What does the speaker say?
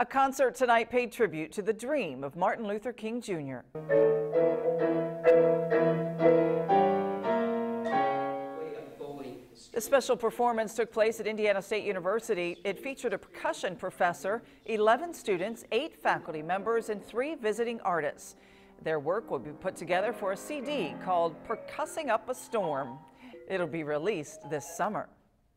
A concert tonight paid tribute to the dream of Martin Luther King Jr. The special performance took place at Indiana State University. It featured a percussion professor, 11 students, 8 faculty members, and 3 visiting artists. Their work will be put together for a CD called Percussing Up a Storm. It'll be released this summer.